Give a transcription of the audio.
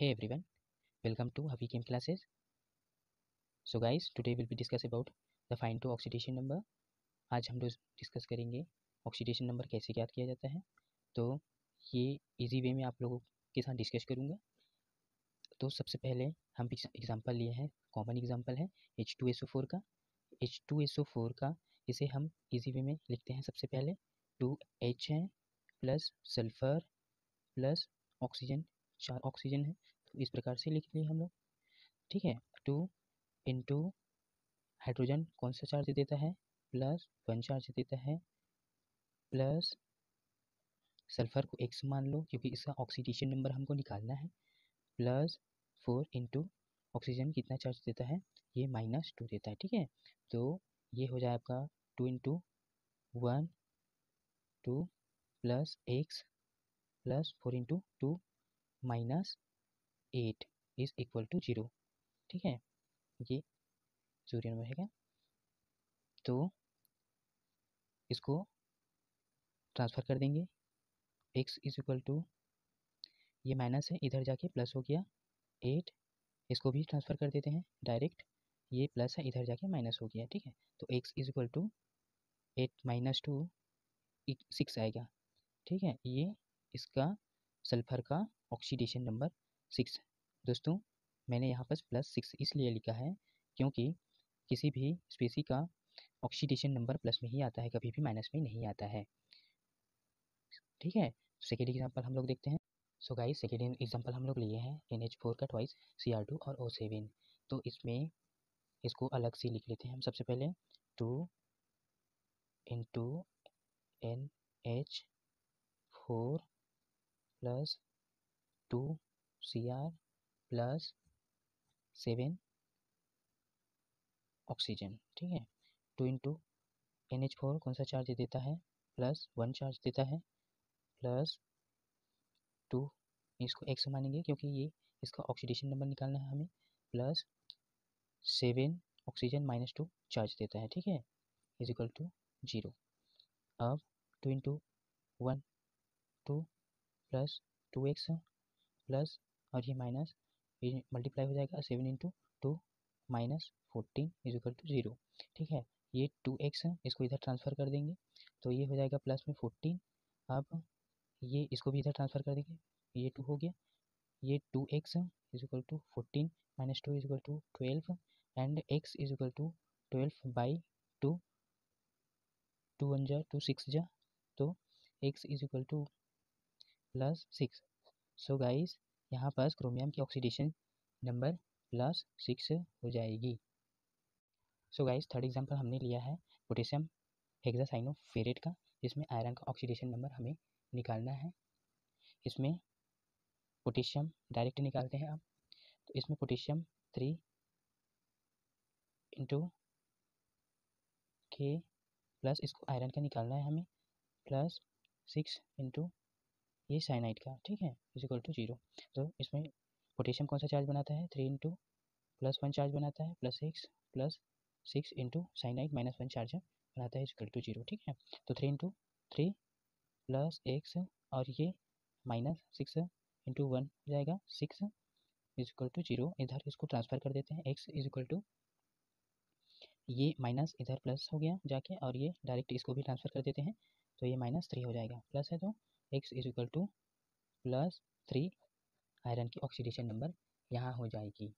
Hey everyone, welcome to Happy Chem classes. So guys, today we'll be discuss about the find to oxidation number. आज हम लोग discuss करेंगे oxidation number कैसे याद किया जाता है। तो ये इजी वे में आप लोगों के साथ डिस्कस करूँगा। तो सबसे पहले हम एग्जांपल लिए हैं। कॉमन एग्जांपल है H two S O four का। H two S O four का इसे हम इजी वे में लिखते हैं सबसे पहले। टू एच है प्लस सल्फ़र प्लस ऑक्सीजन चार ऑक्सीजन है तो इस प्रकार से लिख लिए हम लोग। ठीक है टू इंटू हाइड्रोजन कौन सा चार्ज देता है? प्लस वन चार्ज देता है प्लस सल्फ़र को एक्स मान लो, क्योंकि इसका ऑक्सीडेशन नंबर हमको निकालना है। प्लस फोर इंटू ऑक्सीजन कितना चार्ज देता है? ये माइनस टू देता है, ठीक है? तो ये हो जाए आपका two into one two plus X plus four into two minus eight is equal to zero. ठीक है? ये सूर्य नंबर है तो इसको ट्रांसफ़र कर देंगे। एक्स इज़ इक्वल टू, ये माइनस है, इधर जाके प्लस हो गया, एट, इसको भी ट्रांसफ़र कर देते हैं, डायरेक्ट, ये प्लस है, इधर जाके माइनस हो गया, ठीक है? तो X is equal to eight minus two, six आएगा, ठीक है? ये इसका सल्फ़र का ऑक्सीडेशन नंबर सिक्स दोस्तों, मैंने यहाँ पर प्लस सिक्स इसलिए लिखा है क्योंकि किसी भी स्पेसी का ऑक्सीडेशन नंबर प्लस में ही आता है, कभी भी माइनस में नहीं आता है। ठीक है सेकेंड एग्ज़ाम्पल हम लोग देखते हैं। सो गाइस सेकेंड एग्ज़ाम्पल हम लोग लिए हैं एन एच फोर का ट्वाइस सी आर टू और ओ सेवन तो इसमें इसको अलग से लिख लेते हैं हम सबसे पहले। Two into N H four plus two C R plus seven oxygen, ठीक है? Two into N H four कौन सा चार्ज देता है? प्लस वन चार्ज देता है, प्लस टू इसको एक्स मानेंगे क्योंकि ये इसका ऑक्सीडेशन नंबर निकालना है हमें, plus seven oxygen minus two charge देता है, ठीक है? Is equal to zero. अब two into one, two plus two X plus और ये माइनस ये मल्टीप्लाई हो जाएगा seven into two minus fourteen is equal to zero ठीक है? ये टू एक्स है, इसको इधर ट्रांसफ़र कर देंगे। तो ये हो जाएगा प्लस में फोर्टीन अब ये इसको भी इधर ट्रांसफ़र कर देंगे। ये टू हो गया। ये two X is equal to fourteen minus two is equal to twelve and X is equal to twelve by two two one जा टू सिक्स जा. तो X is equal to plus six so guys यहाँ पर chromium की oxidation number plus six हो जाएगी। So guys third example हमने लिया है पोटेशियम हेक्सासाइनोफेरेट का, जिसमें आयरन का ऑक्सीडेशन नंबर हमें निकालना है। इसमें पोटेशियम डायरेक्ट निकालते हैं आप। तो इसमें potassium three into K plus इसको आयरन का निकालना है हमें प्लस सिक्स इंटू ये साइनाइड का, ठीक है? इज़ इक्वल टू ज़ीरो तो इसमें पोटेशियम कौन सा चार्ज बनाता है? Three into plus one charge बनाता है plus six plus six into cyanide minus one charge बनाता है इज़ इक्वल टू ज़ीरो ठीक है? तो three into three plus X और ये माइनस सिक्स इंटू वन हो जाएगा। Six is equal to zero इधर इसको ट्रांसफ़र कर देते हैं। एक्स इज़ इक्वल टू ये माइनस इधर प्लस हो गया जाके, और ये डायरेक्ट इसको भी ट्रांसफ़र कर देते हैं तो ये माइनस थ्री हो जाएगा। प्लस है तो X is equal to plus three iron की ऑक्सीडेशन नंबर यहाँ हो जाएगी।